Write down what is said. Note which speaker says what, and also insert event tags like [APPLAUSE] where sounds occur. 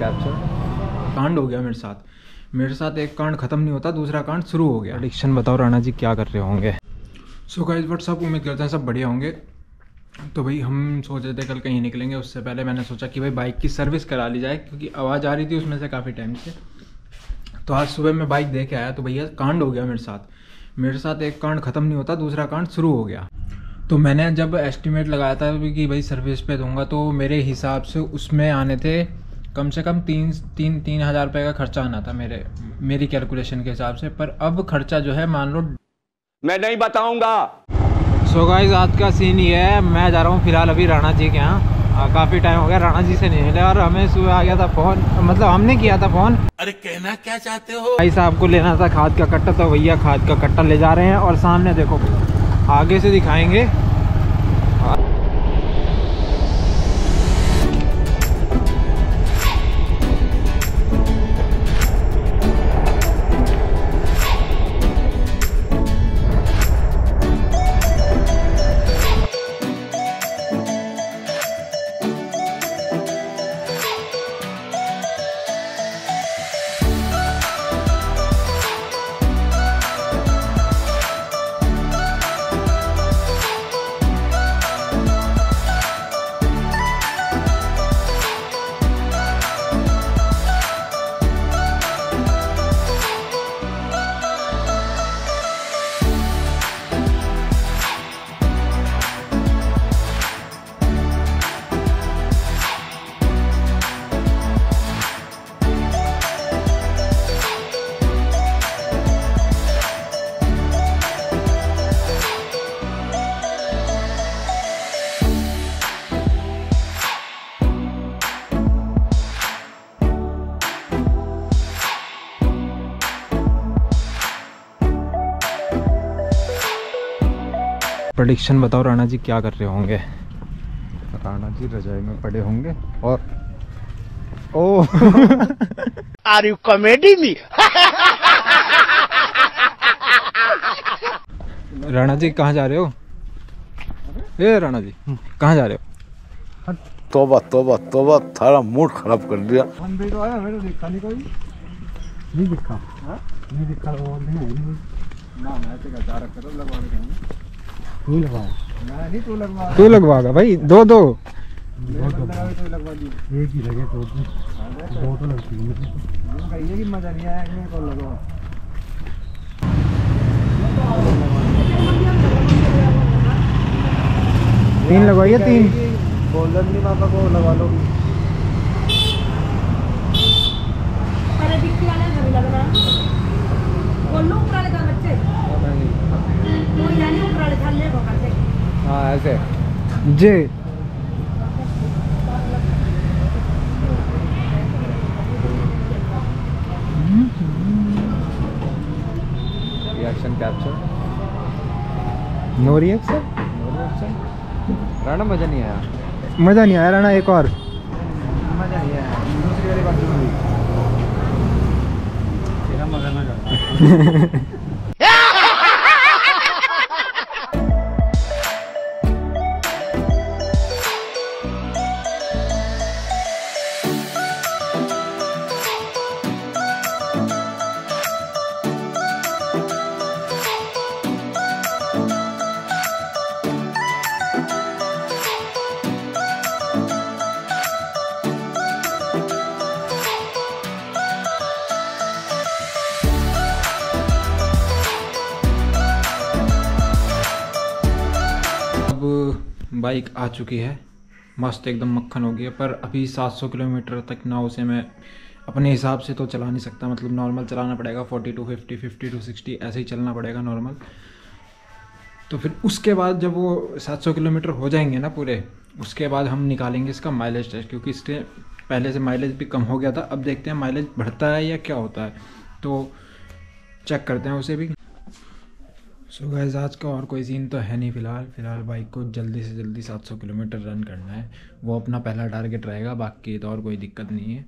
Speaker 1: Capture कांड हो गया मेरे साथ। मेरे साथ एक कांड ख़त्म नहीं होता दूसरा कांड शुरू हो गया। एडिक्शन बताओ राणा जी क्या कर रहे होंगे? सो गाइस सब उम्मीद करते हैं सब बढ़िया होंगे। तो भाई हम सोच रहे थे कल कहीं निकलेंगे उससे पहले मैंने सोचा कि भाई बाइक की सर्विस करा ली जाए क्योंकि आवाज़ आ रही थी उसमें से काफ़ी टाइम से। तो आज सुबह मैं बाइक दे के आया तो भैया कांड हो गया मेरे साथ। मेरे साथ एक कांड ख़त्म नहीं होता दूसरा कांड शुरू हो गया। तो मैंने जब एस्टिमेट लगाया था कि भाई सर्विस पे दूँगा तो मेरे हिसाब से उसमें आने थे कम से कम तीन तीन तीन हज़ार रुपये का खर्चा आना था मेरे मेरी कैलकुलेशन के हिसाब से पर अब खर्चा जो है मान लो
Speaker 2: मैं नहीं बताऊँगा।
Speaker 1: सो गाइज़ आज का सीन ये है मैं जा रहा हूँ फ़िलहाल अभी राणा जी के यहाँ। काफ़ी टाइम हो गया राणा जी से नहीं मिले और हमें सुबह आ गया था फ़ोन मतलब हमने किया था फ़ोन
Speaker 3: अरे कहना क्या चाहते हो?
Speaker 1: भाई साहब को लेना था खाद का कट्टा तो भैया खाद का कट्टा ले जा रहे हैं और सामने देखो आगे से दिखाएँगे। प्रडिक्शन बताओ राणा जी क्या कर रहे होंगे?
Speaker 4: राणा जी रजाई में पड़े होंगे और ओ
Speaker 3: are you comedy me
Speaker 1: Rana ji कहाँ जा रहे हो? ए राणा जी कहाँ जा रहे हो?
Speaker 5: तोबा तोबा तोबा थारा मूड खराब कर दिया।
Speaker 1: तू लगवाएगा भाई दो दो। तीन लगवाइए तीन।
Speaker 6: पहले डिक्की वाले घर लगना बोलो ऊपर वाले घर बच्चे वो यानी ऊपर वाले घर ले भोकर से
Speaker 1: हाँ ऐसे। जी।
Speaker 4: Reaction capture
Speaker 1: no reaction
Speaker 4: Rana मज़ा नहीं आया।
Speaker 1: मज़ा नहीं आया राणा एक और।
Speaker 4: मज़ा नहीं आया। दूसरी वाली बात तेरा ना [LAUGHS]
Speaker 1: अब बाइक आ चुकी है। मस्त एकदम मक्खन हो गया पर अभी 700 किलोमीटर तक ना उसे मैं अपने हिसाब से तो चला नहीं सकता। मतलब नॉर्मल चलाना पड़ेगा 40 टू 50 50 टू 60 ऐसे ही चलना पड़ेगा नॉर्मल तो फिर उसके बाद जब वो 700 किलोमीटर हो जाएँगे ना पूरे, उसके बाद हम निकालेंगे इसका माइलेज टेस्ट क्योंकि इसके पहले से माइलेज भी कम हो गया था। अब देखते हैं माइलेज बढ़ता है या क्या होता है। तो चेक करते हैं उसे भी। सो so गैज़ आज का और कोई सीन तो है नहीं फ़िलहाल। फ़िलहाल बाइक को जल्दी से जल्दी 700 किलोमीटर रन करना है। वो अपना पहला टारगेट रहेगा, बाकी तो और कोई दिक्कत नहीं है।